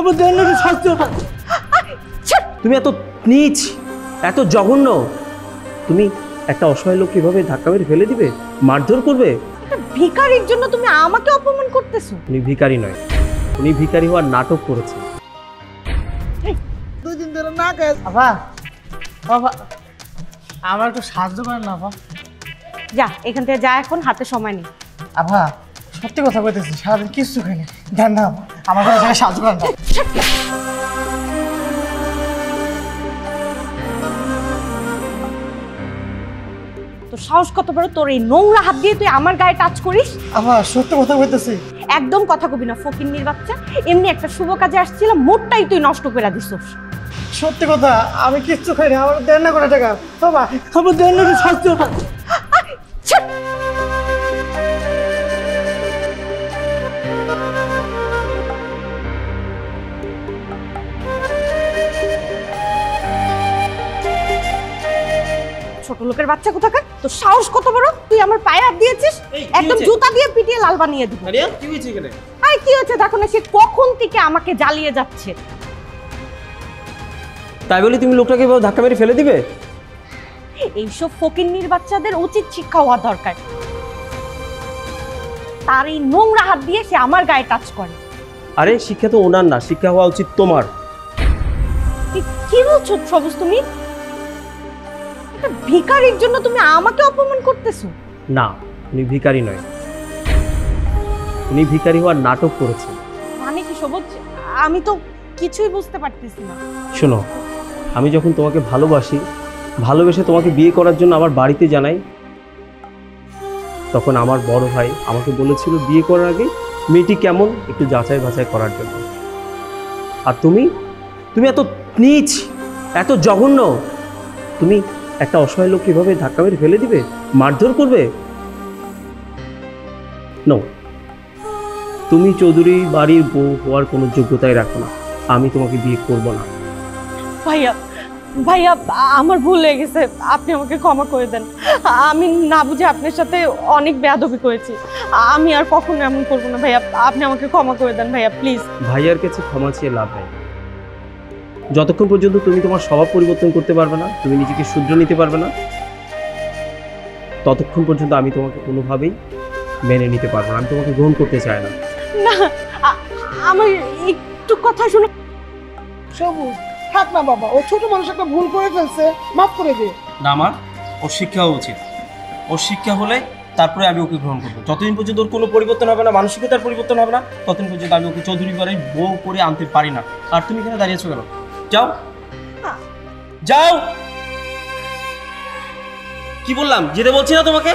আমার দেন না শাস্তি তুমি এত নিচ এত জঘন্য। তুমি একটা অসহায় লোক কীভাবে ধাক্কা মেরে ফেলে দিবে? মারধর করবে? একটা ভিখারির জন্য তুমি আমাকে অপমান করতেছো। উনি ভিখারি নয় উনি ভিখারি হওয়ার নাটক করেছে। দুই দিন ধরে না খাস বাবা বাবা আমার একটু সাহায্য করেন না বাবা যা এখান থেকে যা এখন হাতে সময় নেই আভা সত্যি কথা কইতেছি সারাদিন কিচ্ছু খাইনি দেন না আমার কোনো জায়গায় সাহায্য করেন না। তো সাহস কত বড়? তোর এই নোংরা হাত দিয়ে তুই আমার গায়ে টাচ করিস? আভা সত্যি কথা কইতেছি। একদম কথা কবি না ফকিন্নির বাচ্চা। এমনি একটা শুভ কাজে আসছিলাম মোটটাই তুই নষ্ট করে দিছিস। সত্যি কথা আমি কিচ্ছু খাইনি আমার দেন না করে টাকা। বাবা আমার দেন না শাস্তি ছোট লোকের বাচ্চা কোথাকার? তোর সাহস কত বড়? তুই আমার পায়ে হাত দিয়েছিস? একদম জুতা দিয়ে পিটিয়ে লাল বানিয়ে দিব। কি হয়েছে এখানে? আরে কি হয়েছে দেখো না সে কখন থেকে আমাকে জ্বালিয়ে যাচ্ছে। তাই বলে তুমি লোকটাকে এভাবে ধাক্কা মেরে ফেলে দিবে? এইসব ফকিন্নির বাচ্চাদের উচিত শিক্ষা হওয়া দরকার। তার এই নোংরা হাত দিয়ে সে আমার গায়ে টাচ করে। আরে শিক্ষা তো ওনার না শিক্ষা হওয়া উচিত তোমার। কি- কি বলছো সবুজ তুমি? একটা ভিখারির জন্য তুমি আমাকে অপমান করতেছো? না উনি ভিখারি নয়। উনি ভিখারি হওয়ার নাটক করেছে মানে কি সবুজ? আমি তো কিছুই বুঝতে পারতেছি না। শোনো আমি যখন তোমাকে ভালোবাসি ভালোবেসে তোমাকে বিয়ে করার জন্য আমার বাড়িতে জানাই তখন আমার বড় ভাই আমাকে বলেছিল বিয়ে করার আগে মেয়েটি কেমন একটু যাচাই বাছাই করার জন্য। আর তুমি? তুমি এত নিচ এত জঘন্য। তুমি একটা অসহায় লোক কীভাবে ধাক্কা মেরে ফেলে দিবে? মারধর করবে? নো তুমি চৌধুরী বাড়ির বউ হওয়ার কোনো যোগ্যতাই রাখো না। আমি তোমাকে বিয়ে করব না। ভাইয়া ভাইয়া আমার ভুল হয়ে গেছে। আপনি আমাকে ক্ষমা করে দেন। আমি না বুঝে আপনার সাথে অনেক বেয়াদবি করেছি। আমি আর কখনো এমন করব না। ভাইয়া আপনি আমাকে ক্ষমা করে দেন। ভাইয়া প্লিজ ভাইয়ার কাছে ক্ষমা চেয়ে লাভ নেই। যতক্ষণ পর্যন্ত তুমি তোমার স্বভাব পরিবর্তন করতে পারবে না তুমি নিজেকে শুধরে নিতে পারবে না ততক্ষণ পর্যন্ত আমি তোমাকে কোনোভাবেই মেনে নিতে পারব না আমি তোমাকে গ্রহণ করতে চাই না। না আমার একটু কথা শুনে। সবুজ থাক না বাবা ও ছোট মানুষ একটা ভুল করে ফেলছে মাফ করে দে। না আমার ওর শিক্ষা হওয়া উচিত। ওর শিক্ষা হলে তারপরে আমি ওকে গ্রহণ করব। যতদিন পর্যন্ত ওর কোনো পরিবর্তন হবে না মানসিকতার পরিবর্তন হবে না ততদিন পর্যন্ত আমি ওকে চৌধুরী বাড়ির বউ করে আনতে পারি না। আর তুমি এখানে দাঁড়িয়েছো কেন? যাও। যাও। কি বললাম? যেতে বলছি না তোমাকে?